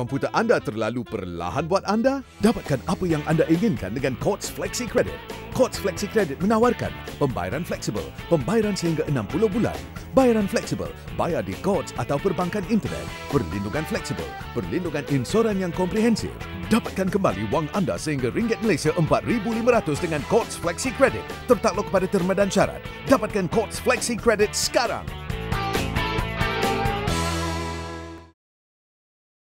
komputer anda terlalu perlahan buat anda? Dapatkan apa yang anda inginkan dengan Quartz Flexi Credit. Quartz Flexi Credit menawarkan pembayaran fleksibel, pembayaran sehingga 60 bulan, bayaran fleksibel, bayar di Quartz atau perbankan internet, perlindungan fleksibel, perlindungan insuran yang komprehensif. Dapatkan kembali wang anda sehingga ringgit Malaysia 4,500 dengan Quartz Flexi Credit. Tertakluk kepada terma dan syarat. Dapatkan Quartz Flexi Credit sekarang.